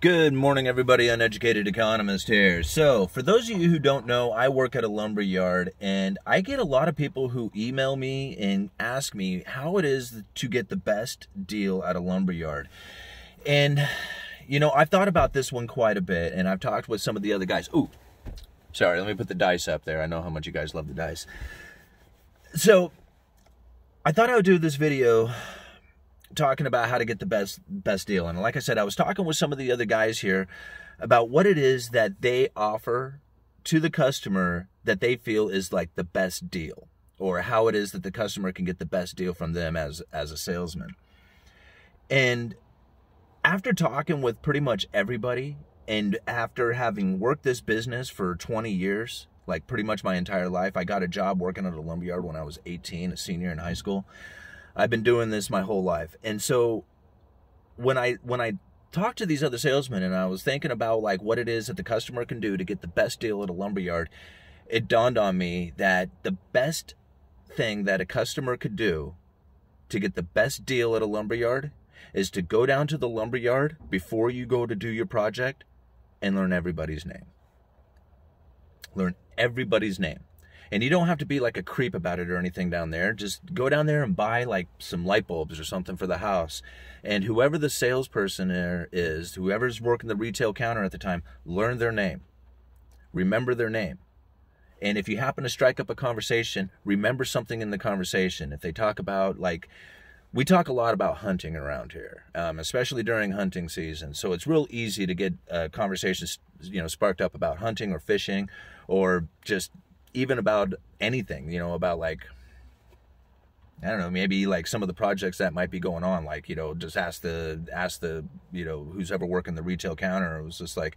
Good morning, everybody. Uneducated economist here. So, for those of you who don't know, I work at a lumber yard, and I get a lot of people who email me and ask me how it is to get the best deal at a lumber yard. And, you know, I've thought about this one quite a bit, and I've talked with some of the other guys. Ooh, sorry, let me put the dice up there. I know how much you guys love the dice. So, I thought I would do this video talking about how to get the best best deal. And like I said, I was talking with some of the other guys here about what it is that they offer to the customer that they feel is like the best deal or how it is that the customer can get the best deal from them as as a salesman. And after talking with pretty much everybody and after having worked this business for 20 years, like pretty much my entire life, I got a job working at a lumberyard when I was 18, a senior in high school. I've been doing this my whole life. And so when I when I talked to these other salesmen and I was thinking about like what it is that the customer can do to get the best deal at a lumberyard, it dawned on me that the best thing that a customer could do to get the best deal at a lumberyard is to go down to the lumberyard before you go to do your project and learn everybody's name. Learn everybody's name. And you don't have to be like a creep about it or anything down there. Just go down there and buy like some light bulbs or something for the house. And whoever the salesperson there is, whoever's working the retail counter at the time, learn their name. Remember their name. And if you happen to strike up a conversation, remember something in the conversation. If they talk about like, we talk a lot about hunting around here, um, especially during hunting season. So it's real easy to get uh, conversations, you know, sparked up about hunting or fishing, or just even about anything, you know, about like I don't know, maybe like some of the projects that might be going on, like, you know, just ask the ask the, you know, who's ever working the retail counter. It was just like,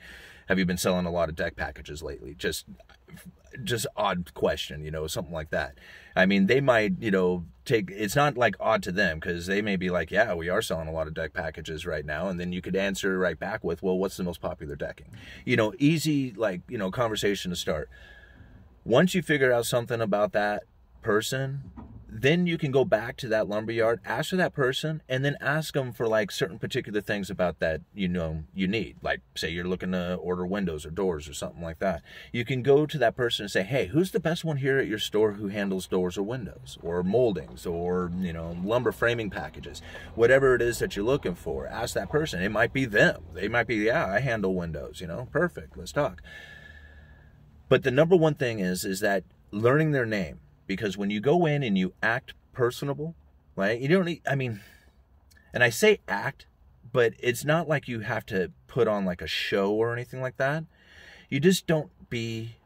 have you been selling a lot of deck packages lately? Just just odd question, you know, something like that. I mean, they might, you know, take it's not like odd to them because they may be like, yeah, we are selling a lot of deck packages right now, and then you could answer right back with, well, what's the most popular decking? You know, easy like you know conversation to start once you figure out something about that person, then you can go back to that lumberyard, ask for that person, and then ask them for like certain particular things about that you know you need. Like say you're looking to order windows or doors or something like that. You can go to that person and say, "Hey, who's the best one here at your store who handles doors or windows or moldings or you know lumber framing packages, whatever it is that you're looking for?" Ask that person. It might be them. They might be, "Yeah, I handle windows." You know, perfect. Let's talk. But the number one thing is is that learning their name because when you go in and you act personable, right? You don't need I mean and I say act, but it's not like you have to put on like a show or anything like that. You just don't be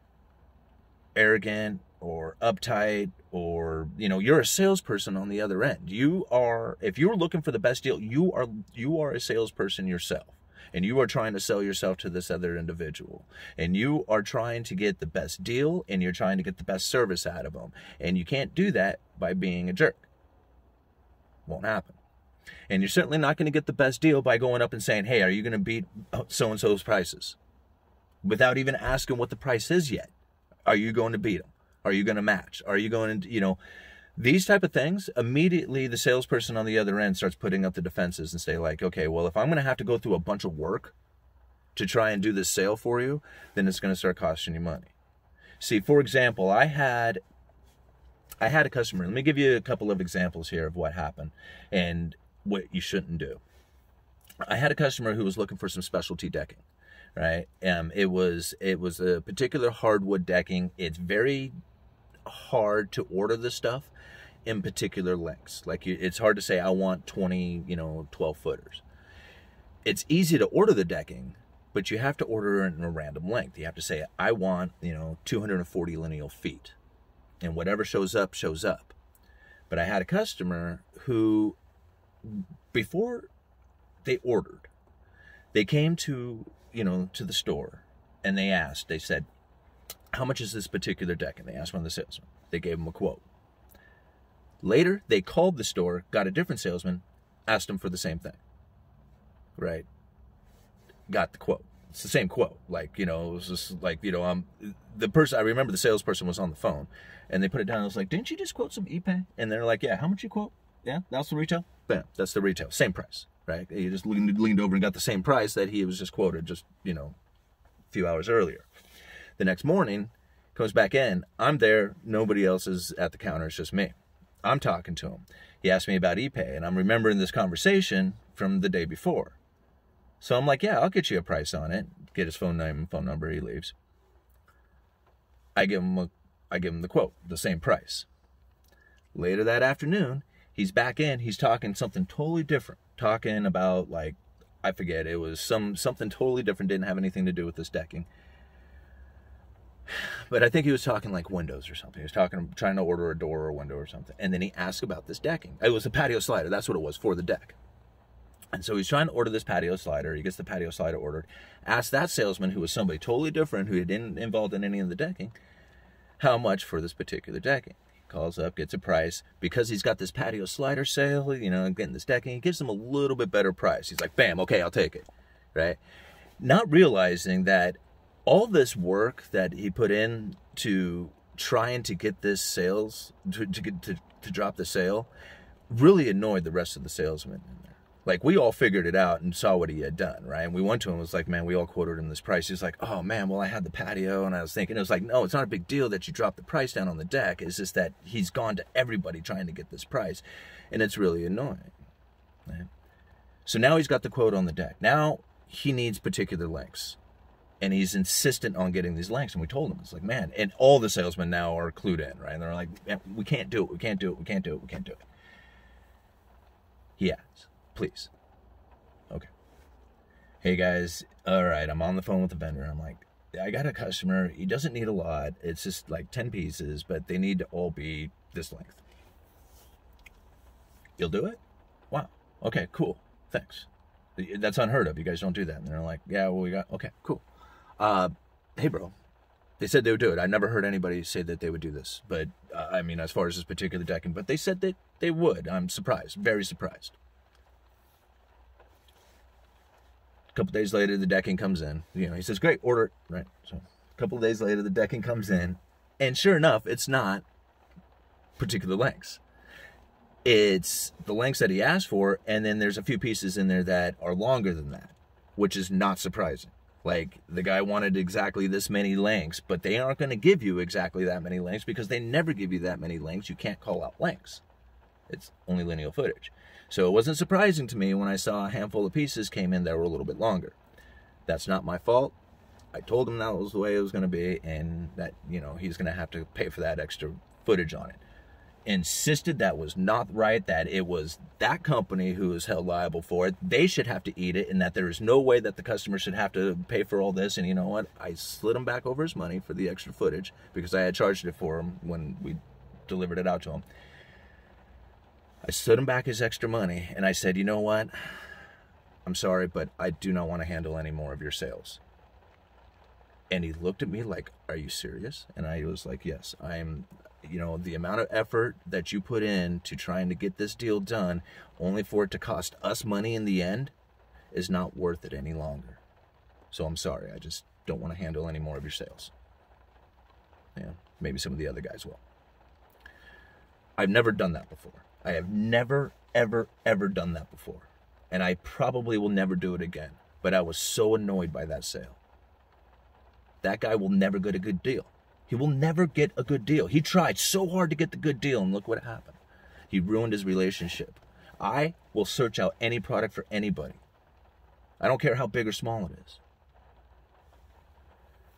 arrogant or uptight or you know you're a salesperson on the other end you are if you're looking for the best deal you are you are a salesperson yourself and you are trying to sell yourself to this other individual and you are trying to get the best deal and you're trying to get the best service out of them and you can't do that by being a jerk. Won't happen. And you're certainly not going to get the best deal by going up and saying hey are you going to beat so and so's prices? Without even asking what the price is yet. Are you going to beat them are you going to match? Are you going to you know these type of things immediately the salesperson on the other end starts putting up the defenses and say like okay well if i'm going to have to go through a bunch of work to try and do this sale for you then it's going to start costing you money. See for example i had i had a customer. Let me give you a couple of examples here of what happened and what you shouldn't do. I had a customer who was looking for some specialty decking right? Um it was it was a particular hardwood decking. It's very hard to order this stuff in particular lengths. Like it's hard to say I want 20, you know, 12 footers. It's easy to order the decking, but you have to order it in a random length. You have to say I want, you know, 240 lineal feet. And whatever shows up shows up. But I had a customer who before they ordered, they came to, you know, to the store and they asked, they said, how much is this particular deck? And they asked one of the salesmen. They gave him a quote. Later, they called the store, got a different salesman, asked him for the same thing. Right? Got the quote. It's the same quote. Like, you know, it was just like, you know, um, the person, I remember the salesperson was on the phone and they put it down. I was like, didn't you just quote some ipe? And they're like, yeah, how much you quote? Yeah, that's the retail? Bam, that's the retail. Same price. right? He just leaned, leaned over and got the same price that he was just quoted just, you know, a few hours earlier. The next morning, comes back in. I'm there. Nobody else is at the counter. It's just me. I'm talking to him. He asked me about ipe, and I'm remembering this conversation from the day before. So I'm like, yeah, I'll get you a price on it. Get his phone name and phone number. He leaves. I give him a, I give him the quote, the same price. Later that afternoon, he's back in. He's talking something totally different. Talking about like, I forget. It was some something totally different. Didn't have anything to do with this decking. But I think he was talking like windows or something. He was talking, trying to order a door or a window or something. And then he asked about this decking. It was a patio slider. That's what it was for the deck. And so he's trying to order this patio slider. He gets the patio slider ordered. Asks that salesman, who was somebody totally different, who didn't involved in any of the decking, how much for this particular decking. He calls up, gets a price. Because he's got this patio slider sale, you know, getting this decking, he gives him a little bit better price. He's like, bam, okay, I'll take it. Right? Not realizing that all this work that he put in to trying to get this sales to, to get to, to drop the sale really annoyed the rest of the salesmen like we all figured it out and saw what he had done, right? And we went to him, was like, man, we all quoted him this price. He's like, oh man, well I had the patio, and I was thinking, it was like, no, it's not a big deal that you dropped the price down on the deck. It's just that he's gone to everybody trying to get this price, and it's really annoying. Right? So now he's got the quote on the deck. Now he needs particular lengths, and he's insistent on getting these lengths. And we told him, it's like, man, and all the salesmen now are clued in, right? And they're like, we can't do it, we can't do it, we can't do it, we can't do it. He asks please. Okay. Hey guys, all right, I'm on the phone with the vendor. I'm like, I got a customer. He doesn't need a lot. It's just like 10 pieces, but they need to all be this length. You'll do it? Wow. Okay, cool. Thanks. That's unheard of. You guys don't do that. And they're like, yeah, well, we got, okay, cool. Uh, hey, bro. They said they would do it. I never heard anybody say that they would do this, but uh, I mean, as far as this particular decking, but they said that they would. I'm surprised, very surprised. A couple days later, the decking comes in. You know, he says, "Great, order it." Right. So a couple days later, the decking comes in, and sure enough, it's not particular lengths. It's the lengths that he asked for, and then there's a few pieces in there that are longer than that, which is not surprising. Like the guy wanted exactly this many lengths, but they aren't going to give you exactly that many lengths because they never give you that many lengths. You can't call out lengths. It's only lineal footage. So it wasn't surprising to me when I saw a handful of pieces came in that were a little bit longer. That's not my fault. I told him that was the way it was going to be and that, you know, he's going to have to pay for that extra footage on it. Insisted that was not right, that it was that company who was held liable for it. They should have to eat it, and that there is no way that the customer should have to pay for all this. And you know what? I slid him back over his money for the extra footage because I had charged it for him when we delivered it out to him. I slid him back his extra money and I said, you know what? I'm sorry, but I do not want to handle any more of your sales. And he looked at me like, Are you serious? And I was like, Yes, I'm, you know, the amount of effort that you put in to trying to get this deal done, only for it to cost us money in the end, is not worth it any longer. So I'm sorry. I just don't want to handle any more of your sales. Yeah, maybe some of the other guys will. I've never done that before. I have never, ever, ever done that before. And I probably will never do it again. But I was so annoyed by that sale. That guy will never get a good deal. He will never get a good deal. He tried so hard to get the good deal, and look what happened. He ruined his relationship. I will search out any product for anybody. I don't care how big or small it is.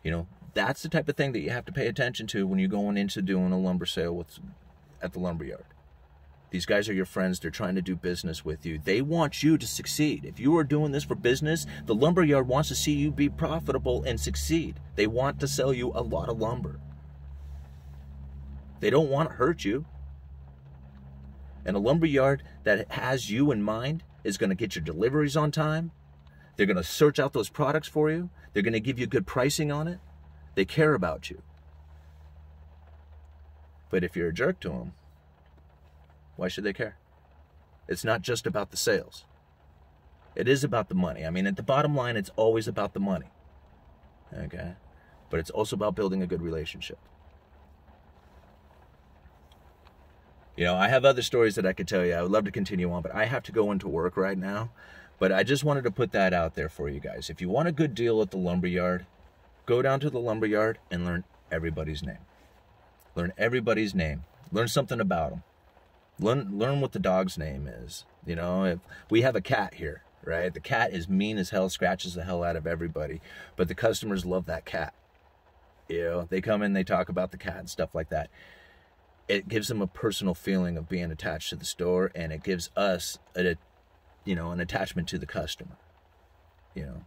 You know, that's the type of thing that you have to pay attention to when you're going into doing a lumber sale with at the lumber yard. These guys are your friends. They're trying to do business with you. They want you to succeed. If you are doing this for business, the lumberyard wants to see you be profitable and succeed. They want to sell you a lot of lumber. They don't want to hurt you. And a lumberyard that has you in mind is going to get your deliveries on time. They're going to search out those products for you. They're going to give you good pricing on it. They care about you. But if you're a jerk to them, why should they care? It's not just about the sales. It is about the money. I mean, at the bottom line, it's always about the money. Okay? But it's also about building a good relationship. You know, I have other stories that I could tell you. I would love to continue on, but I have to go into work right now. But I just wanted to put that out there for you guys. If you want a good deal at the lumberyard, go down to the lumberyard and learn everybody's name. Learn everybody's name. Learn something about them. Learn learn what the dog's name is. You know, if we have a cat here, right? The cat is mean as hell, scratches the hell out of everybody, but the customers love that cat. You know, they come in, they talk about the cat and stuff like that. It gives them a personal feeling of being attached to the store, and it gives us a, you know, an attachment to the customer. You know,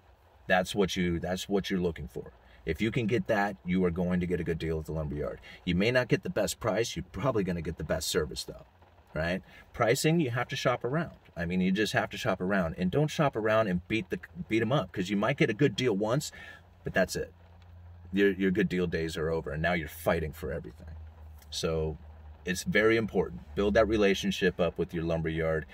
that's what you that's what you're looking for. If you can get that, you are going to get a good deal at the lumberyard. You may not get the best price, you're probably going to get the best service though right? Pricing, you have to shop around. I mean, you just have to shop around and don't shop around and beat the beat them up because you might get a good deal once, but that's it. Your your good deal days are over, and now you're fighting for everything. So, it's very important. Build that relationship up with your lumber yard.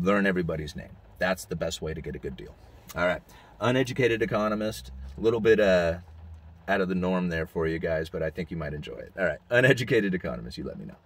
Learn everybody's name. That's the best way to get a good deal. All right, uneducated economist. A little bit uh out of the norm there for you guys, but I think you might enjoy it. All right, uneducated economist. You let me know.